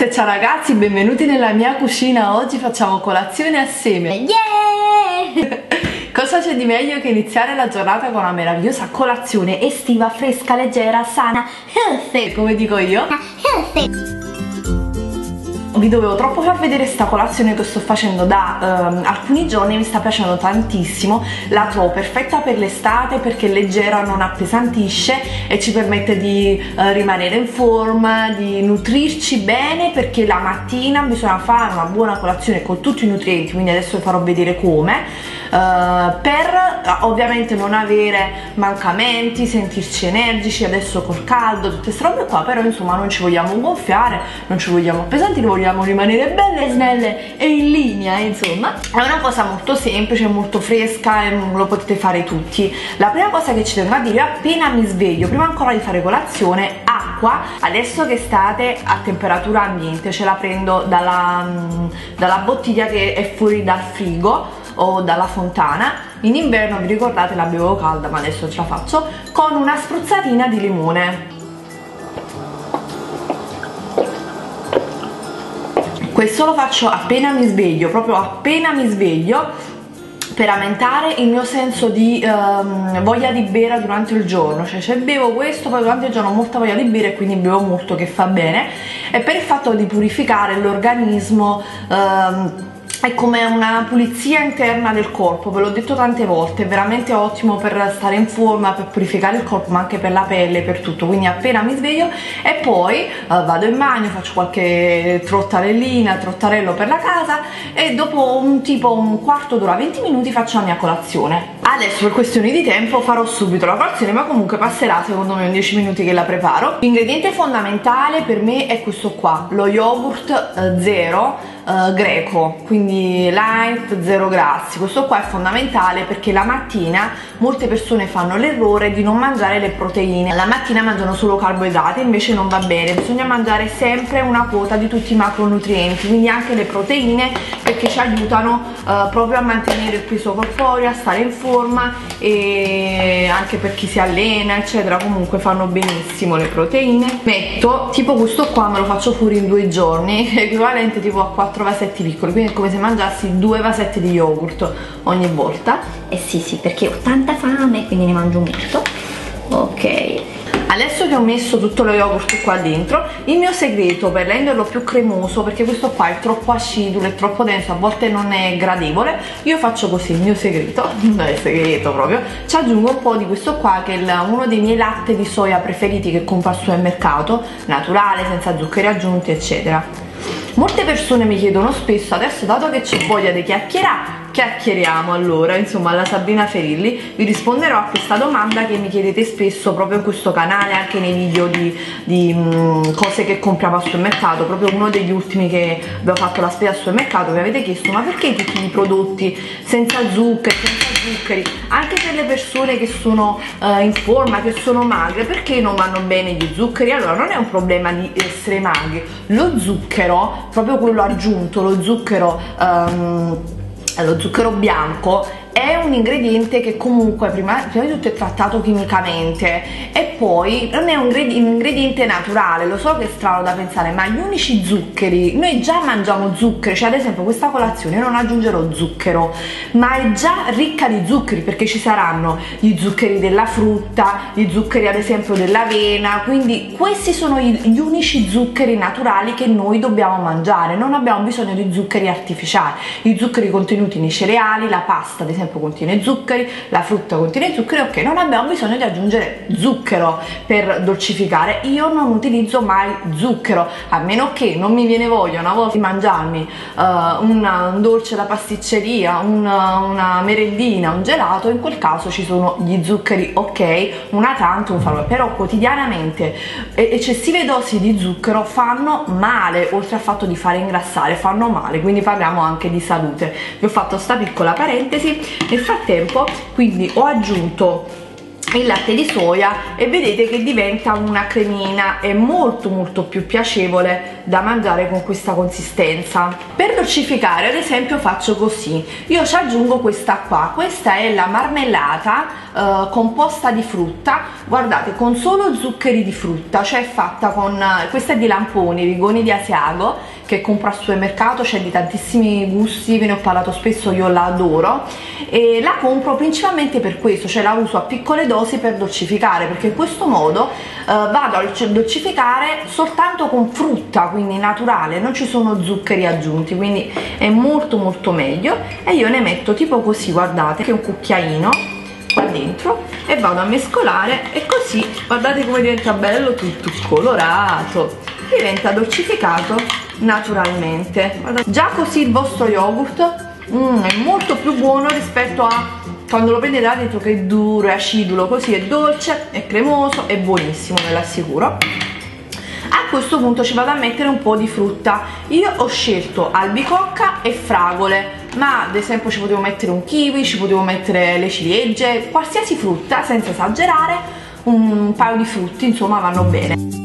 ragazze ciao ragazzi, benvenuti nella mia cucina. Oggi facciamo colazione assieme. Yeah! Cosa c'è di meglio che iniziare la giornata con una meravigliosa colazione estiva, fresca, leggera, sana, healthy, come dico io? Healthy! Vi dovevo troppo far vedere sta colazione che sto facendo da um, alcuni giorni mi sta piacendo tantissimo. La trovo perfetta per l'estate perché è leggera non appesantisce e ci permette di uh, rimanere in forma di nutrirci bene perché la mattina bisogna fare una buona colazione con tutti i nutrienti quindi adesso vi farò vedere come Uh, per uh, ovviamente non avere mancamenti, sentirci energici adesso col caldo, tutte queste robe qua, però insomma non ci vogliamo gonfiare, non ci vogliamo appesantire, vogliamo vogliamo rimanere belle, snelle e in linea insomma. È una cosa molto semplice, molto fresca e lo potete fare tutti. La prima cosa che ci tengo a dire appena mi sveglio prima ancora di fare colazione acqua. Adesso che state a temperatura ambiente ce la prendo dalla, mm, dalla bottiglia che è fuori dal frigo o dalla fontana. In inverno vi ricordate la bevo calda ma adesso ce la faccio con una spruzzatina di limone. Questo lo faccio appena mi sveglio proprio appena mi sveglio per aumentare il mio senso di um, voglia di bere durante il giorno. Cioè se bevo questo poi durante il giorno ho molta voglia di bere e quindi bevo molto che fa bene. E per il fatto di purificare l'organismo um, è come una pulizia interna del corpo, ve l'ho detto tante volte, è veramente ottimo per stare in forma, per purificare il corpo, ma anche per la pelle, per tutto. Quindi appena mi sveglio e poi uh, vado in bagno, faccio qualche trottarellina, trottarello per la casa e dopo un tipo un quarto d'ora, 20 minuti faccio la mia colazione. Adesso per questioni di tempo farò subito la colazione, ma comunque passerà secondo me un 10 minuti che la preparo. L'ingrediente fondamentale per me è questo qua, lo yogurt uh, zero uh, greco, quindi light, zero grassi. Questo qua è fondamentale perché la mattina molte persone fanno l'errore di non mangiare le proteine. La mattina mangiano solo carboidrati, invece non va bene, bisogna mangiare sempre una quota di tutti i macronutrienti, quindi anche le proteine perché ci aiutano uh, proprio a mantenere il peso corporeo, a stare in forma e anche per chi si allena, eccetera, comunque fanno benissimo le proteine. Metto tipo questo qua me lo faccio fuori in due giorni, equivalente tipo a 4 4 vasetti piccoli quindi è come se mangiassi due vasetti di yogurt ogni volta. Eh sì sì perché ho tanta fame quindi ne mangio un gatto ok. Adesso che ho messo tutto lo yogurt qua dentro, il mio segreto per renderlo più cremoso, perché questo qua è troppo acidulo, è troppo denso, a volte non è gradevole, io faccio così, il mio segreto, non è segreto proprio, ci aggiungo un po' di questo qua che è uno dei miei latte di soia preferiti che compro al supermercato, naturale, senza zuccheri aggiunti, eccetera molte persone mi chiedono spesso adesso dato che c'è voglia di chiacchierare chiacchieriamo allora insomma alla Sabrina Ferilli. Vi risponderò a questa domanda che mi chiedete spesso proprio in questo canale anche nei video di, di mh, cose che compriamo al supermercato proprio uno degli ultimi che abbiamo fatto la spesa al supermercato. Mi avete chiesto ma perché tutti i prodotti senza zuccheri senza zuccheri? Anche per le persone che sono uh, in forma che sono magre perché non vanno bene gli zuccheri? Allora non è un problema di essere magri. Lo zucchero proprio quello aggiunto lo zucchero lo zucchero bianco è un ingrediente che comunque prima, prima, di tutto è trattato chimicamente e poi non è un ingrediente naturale, lo so che è strano da pensare, ma gli unici zuccheri, noi già mangiamo zuccheri, cioè ad esempio questa colazione io non aggiungerò zucchero, ma è già ricca di zuccheri perché ci saranno gli zuccheri della frutta, gli zuccheri ad esempio dell'avena, quindi questi sono gli unici zuccheri naturali che noi dobbiamo mangiare, non abbiamo bisogno di zuccheri artificiali, i zuccheri contenuti nei cereali, la pasta ad esempio esempio contiene zuccheri, la frutta contiene zuccheri, ok, non abbiamo bisogno di aggiungere zucchero per dolcificare. Io non utilizzo mai zucchero, a meno che non mi viene voglia una volta di mangiarmi uh, una, un dolce da pasticceria, una, una merendina, un gelato, in quel caso ci sono gli zuccheri, ok, una tanto, un farlo, però quotidianamente eccessive dosi di zucchero fanno male, oltre al fatto di fare ingrassare, fanno male, quindi parliamo anche di salute. Vi ho fatto sta piccola parentesi nel frattempo quindi ho aggiunto il latte di soia e vedete che diventa una cremina. È molto molto più piacevole da mangiare con questa consistenza. Per dolcificare ad esempio faccio così. Io ci aggiungo questa qua. Questa è la marmellata eh, composta di frutta. Guardate con solo zuccheri di frutta cioè fatta con questa è di Lamponi, Rigoni di Asiago che compro al supermercato, c'è di tantissimi gusti, ve ne ho parlato spesso, io la adoro e la compro principalmente per questo, cioè la uso a piccole dosi per dolcificare perché in questo modo eh, vado a dolcificare soltanto con frutta, quindi naturale, non ci sono zuccheri aggiunti, quindi è molto molto meglio e io ne metto tipo così, guardate, che un cucchiaino qua dentro e vado a mescolare e così guardate come diventa bello tutto colorato diventa dolcificato naturalmente. Guardate, già così il vostro yogurt mm, è molto più buono rispetto a quando lo prendete da dentro che è duro, è acidulo, così è dolce, è cremoso, è buonissimo, ve l'assicuro a questo punto ci vado a mettere un po' di frutta. Io ho scelto albicocca e fragole ma ad esempio ci potevo mettere un kiwi, ci potevo mettere le ciliegie qualsiasi frutta senza esagerare un paio di frutti insomma vanno bene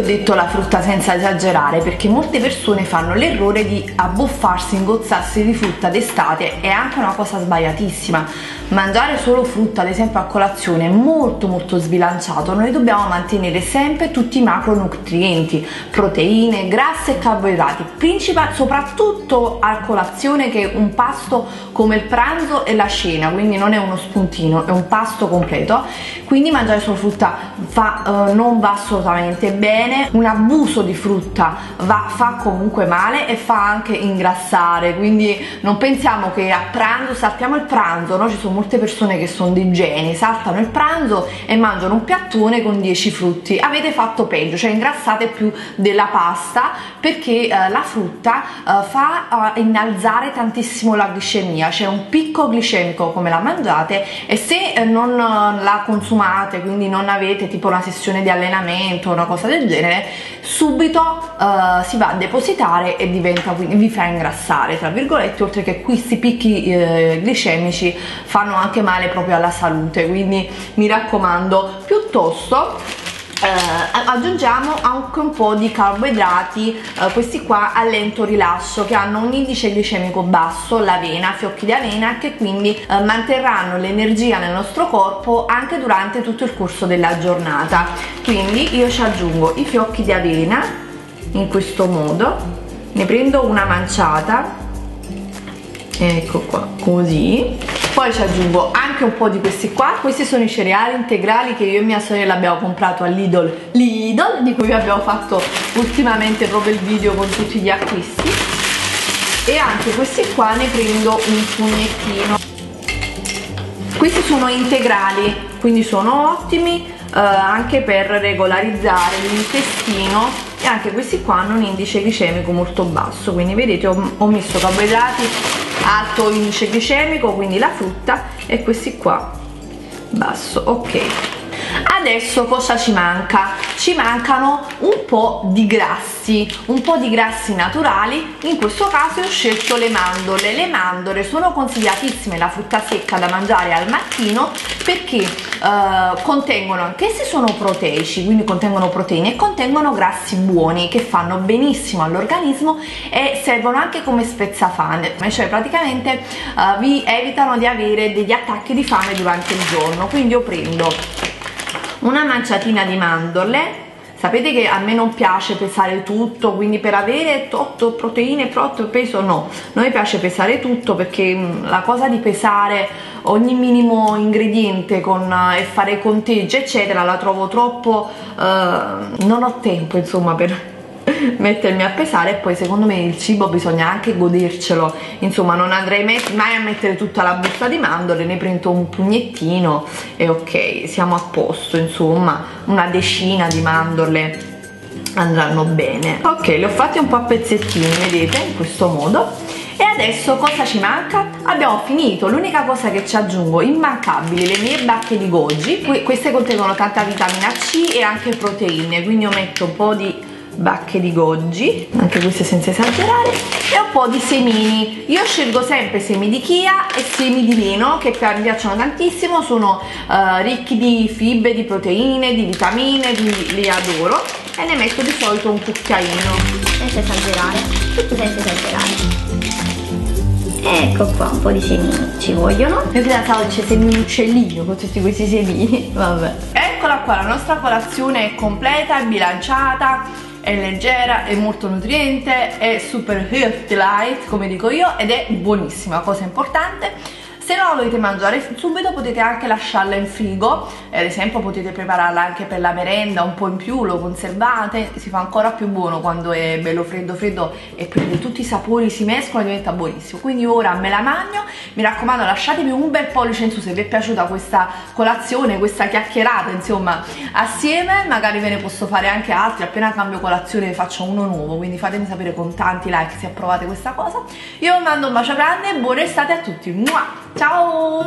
ho detto la frutta senza esagerare? Perché molte persone fanno l'errore di abbuffarsi, ingozzarsi di frutta d'estate, è anche una cosa sbagliatissima. Mangiare solo frutta, ad esempio a colazione, è molto molto sbilanciato. Noi dobbiamo mantenere sempre tutti i macronutrienti, proteine, grassi e carboidrati, soprattutto a colazione che è un pasto come il pranzo e la cena, quindi non è uno spuntino, è un pasto completo. Quindi mangiare solo frutta. Fa, uh, non va assolutamente bene. Un abuso di frutta va, fa comunque male e fa anche ingrassare. Quindi non pensiamo che a pranzo saltiamo il pranzo no? ci sono molte persone che sono dei geni saltano il pranzo e mangiano un piattone con 10 frutti. Avete fatto peggio cioè ingrassate più della pasta perché eh, la frutta eh, fa eh, innalzare tantissimo la glicemia. C'è un picco glicemico come la mangiate e se eh, non la consumate quindi non avete tipo una sessione di allenamento una cosa cosa del genere subito uh, si va a depositare e diventa quindi vi fa ingrassare tra virgolette oltre che questi picchi eh, glicemici fanno anche male proprio alla salute. Quindi mi raccomando piuttosto eh, aggiungiamo anche un po' di carboidrati eh, questi qua a lento rilascio che hanno un indice glicemico basso l'avena, fiocchi di avena che quindi eh, manterranno l'energia nel nostro corpo anche durante tutto il corso della giornata. Quindi io ci aggiungo i fiocchi di avena in questo modo ne prendo una manciata ecco qua così poi ci aggiungo anche un po' di questi qua. Questi sono i cereali integrali che io e mia sorella abbiamo comprato all'Idol Lidl di cui vi abbiamo fatto ultimamente proprio il video con tutti gli acquisti. E anche questi qua ne prendo un pugnettino. Questi sono integrali quindi sono ottimi eh, anche per regolarizzare l'intestino. E anche questi qua hanno un indice glicemico molto basso quindi vedete ho, ho messo carboidrati alto indice glicemico quindi la frutta e questi qua basso ok adesso cosa ci manca? ci mancano un po' di grassi un po' di grassi naturali in questo caso ho scelto le mandorle. Le mandorle sono consigliatissime la frutta secca da mangiare al mattino perché eh, contengono anch'essi sono proteici quindi contengono proteine e contengono grassi buoni che fanno benissimo all'organismo e servono anche come spezzafame cioè praticamente eh, vi evitano di avere degli attacchi di fame durante il giorno. Quindi io prendo una manciatina di mandorle. Sapete che a me non piace pesare tutto quindi per avere tot proteine tot peso no. Non mi piace pesare tutto perché mm, la cosa di pesare ogni minimo ingrediente con, e fare conteggi eccetera la trovo troppo uh, non ho tempo insomma per mettermi a pesare e poi secondo me il cibo bisogna anche godercelo. Insomma non andrei mai a mettere tutta la busta di mandorle ne prendo un pugnettino e ok siamo a posto insomma una decina di mandorle andranno bene. Ok le ho fatte un po' a pezzettini vedete in questo modo. Adesso cosa ci manca? Abbiamo finito, l'unica cosa che ci aggiungo, immancabili, le mie bacche di goji, queste contengono tanta vitamina C e anche proteine, quindi io metto un po' di bacche di goji, anche queste senza esagerare, e un po' di semini. Io scelgo sempre semi di chia e semi di lino che mi piacciono tantissimo, sono uh, ricchi di fibre, di proteine, di vitamine, quindi li adoro e ne metto di solito un cucchiaino. Senza esagerare, tutto senza esagerare. Ecco qua, un po' di semini ci vogliono. Io pensavo c'è semi un uccellino con tutti questi semini. Vabbè. Eccola qua, la nostra colazione è completa, bilanciata è leggera, è molto nutriente, è super healthy light come dico io ed è buonissima, cosa importante se non la volete mangiare subito potete anche lasciarla in frigo, ad esempio potete prepararla anche per la merenda un po' in più, lo conservate, si fa ancora più buono quando è bello freddo freddo e prende tutti i sapori, si mescolano e diventa buonissimo. Quindi ora me la magno, mi raccomando lasciatemi un bel pollice in su se vi è piaciuta questa colazione, questa chiacchierata insomma assieme, magari ve ne posso fare anche altri, appena cambio colazione faccio uno nuovo, quindi fatemi sapere con tanti like se approvate questa cosa. Io vi mando un bacio grande, buona estate a tutti! Mua! Ciao!